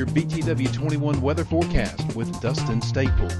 Your BTW 21 weather forecast with Dustin Staples.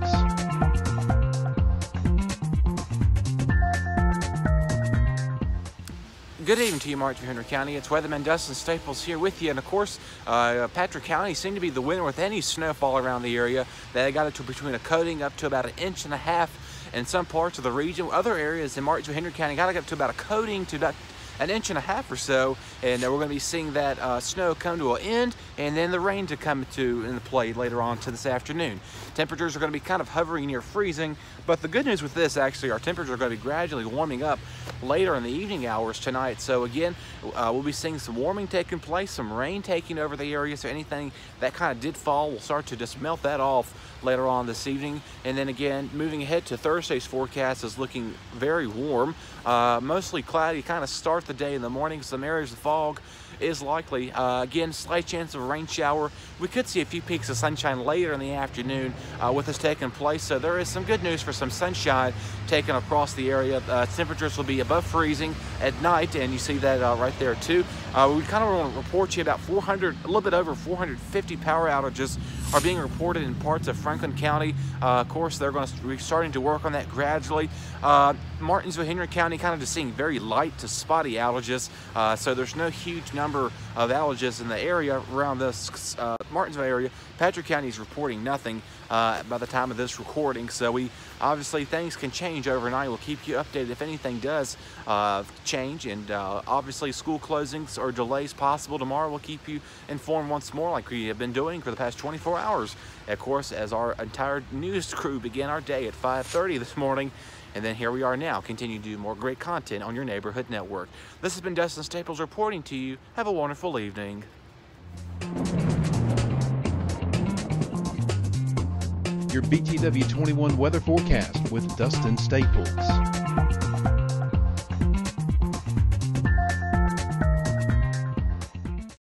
Good evening to you, Martin Henry County. It's Weatherman Dustin Staples here with you. And of course, uh, Patrick County seemed to be the winner with any snowfall around the area. They got it to between a coating up to about an inch and a half in some parts of the region. Other areas in Martinsville, Henry County got it up to about a coating to about an inch and a half or so, and we're going to be seeing that uh, snow come to an end, and then the rain to come to in the play later on to this afternoon. Temperatures are going to be kind of hovering near freezing, but the good news with this, actually, our temperatures are going to be gradually warming up later in the evening hours tonight. So again, uh, we'll be seeing some warming taking place, some rain taking over the area. So anything that kind of did fall, we'll start to just melt that off later on this evening. And then again, moving ahead to Thursday's forecast is looking very warm, uh, mostly cloudy, kind of start the day in the morning. Some areas of fog is likely. Uh, again, slight chance of a rain shower. We could see a few peaks of sunshine later in the afternoon uh, with this taking place. So there is some good news for some sunshine taken across the area. Uh, temperatures will be above freezing at night, and you see that uh, right there too. Uh, we kind of want to report you about 400, a little bit over 450 power outages are being reported in parts of Franklin County. Uh, of course, they're going to be starting to work on that gradually. Martinsville, Henry County, kind of just seeing very light to spotty outages. so there's no huge number number of allergists in the area around this uh, Martinsville area. Patrick County is reporting nothing uh, by the time of this recording. So we obviously things can change overnight. We'll keep you updated if anything does uh, change. And uh, obviously school closings or delays possible tomorrow. We'll keep you informed once more like we have been doing for the past 24 hours. Of course, as our entire news crew began our day at 5.30 this morning, and then here we are now, continuing to do more great content on your neighborhood network. This has been Dustin Staples reporting to you. Have a wonderful evening. Your BTW 21 weather forecast with Dustin Staples.